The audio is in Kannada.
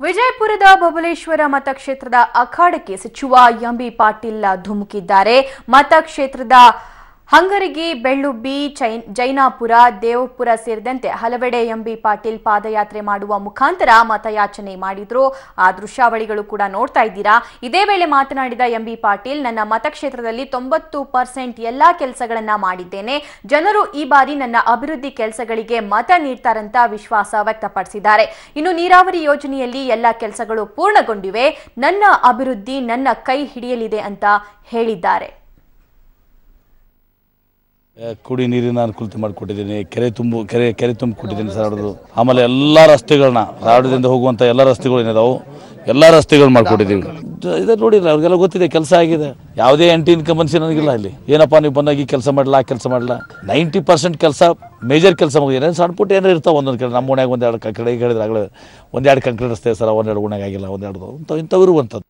ವಿಜಯಪುರದ ಬಬಲೇಶ್ವರ ಮತಕ್ಷೇತ್ರದ ಅಖಾಡಕ್ಕೆ ಸಚಿವ ಎಂಬಿ ಪಾಟೀಲ್ ಧುಮುಕಿದ್ದಾರೆ. ಮತಕ್ಷೇತ್ರದ ಹಂಗರಗಿ, ಬೆಳ್ಳುಬ್ಬಿ ಜೈನಾಪುರ, ದೇವಪುರ ಸೇರಿದಂತೆ ಹಲವೆಡೆ ಎಂಬಿ ಪಾಟೀಲ್ ಪಾದಯಾತ್ರೆ ಮಾಡುವ ಮುಖಾಂತರ ಮತಯಾಚನೆ ಮಾಡಿದ್ರು. ಆ ದೃಶ್ಯಾವಳಿಗಳು ಕೂಡ ನೋಡ್ತಾ ಇದ್ದೀರಾ. ಇದೇ ವೇಳೆ ಮಾತನಾಡಿದ ಎಂಬಿ ಪಾಟೀಲ್, ನನ್ನ ಮತಕ್ಷೇತ್ರದಲ್ಲಿ ತೊಂಬತ್ತು ಪರ್ಸೆಂಟ್ ಎಲ್ಲಾ ಕೆಲಸಗಳನ್ನ ಮಾಡಿದ್ದೇನೆ. ಜನರು ಈ ಬಾರಿ ನನ್ನ ಅಭಿವೃದ್ಧಿ ಕೆಲಸಗಳಿಗೆ ಮತ ನೀಡ್ತಾರಂತ ವಿಶ್ವಾಸ ವ್ಯಕ್ತಪಡಿಸಿದ್ದಾರೆ. ಇನ್ನು ನೀರಾವರಿ ಯೋಜನೆಯಲ್ಲಿ ಎಲ್ಲ ಕೆಲಸಗಳು ಪೂರ್ಣಗೊಂಡಿವೆ. ನನ್ನ ಅಭಿವೃದ್ಧಿ ನನ್ನ ಕೈ ಹಿಡಿಯಲಿದೆ ಅಂತ ಹೇಳಿದ್ದಾರೆ. ಕುಡಿ ನೀರಿನ ಅನುಕೂಲತೆ ಮಾಡಿಕೊಟ್ಟಿದ್ದೀನಿ. ಕೆರೆ ತುಂಬು, ಕೆರೆ ಕೆರೆ ತುಂಬಿ ಕೊಟ್ಟಿದ್ದೀನಿ ಸರ್ ಅವ್ರದ್ದು ಆಮೇಲೆ ಎಲ್ಲ ರಸ್ತೆಗಳನ್ನ ರಾಡದಿಂದ ಹೋಗುವಂಥ ಎಲ್ಲ ರಸ್ತೆಗಳು ಏನಿದಾವೆ, ಎಲ್ಲ ರಸ್ತೆಗಳು ಮಾಡಿಕೊಟ್ಟಿದ್ದೀವಿ ಇದೇ ನೋಡಿಲ್ಲ ಅವ್ರಿಗೆಲ್ಲ ಗೊತ್ತಿದೆ, ಕೆಲಸ ಆಗಿದೆ. ಯಾವುದೇ ಎಂಟಿ ಇನ್ಕಮ್ ಅನ್ಸಿ ನನಗಿಲ್ಲ ಇಲ್ಲಿ. ಏನಪ್ಪ ನೀವು ಬಂದಾಗಿ ಕೆಲಸ ಮಾಡಲ್ಲ ಆ ಕೆಲಸ ಮಾಡಲ್ಲ ನೈಂಟಿ ಪರ್ಸೆಂಟ್ ಕೆಲಸ ಮೇಜರ್ ಕೆಲಸ ಮುಗಿದ್ರೆ ಸಣ್ಣ ಪುಟ್ಟ ಏನಾರು ಇರ್ತಾವೆ ಒಂದೊಂದು ಕಡೆ. ನಮ್ಮ ಓಣ್ಯಾಗ ಒಂದೆರಡು ಕಡೆ ಹೇಳಿದ್ರೆ ಆಗಲೇ ಒಂದೆರಡು ಕಂಕ್ರೀಟ್ ರಸ್ತೆ ಸರ್, ಒಂದೆರಡು ಓಣ್ಯಾಗ ಆಗಿಲ್ಲ ಒಂದೆರಡು ಇಂಥವು ಇರುವಂಥದ್ದು.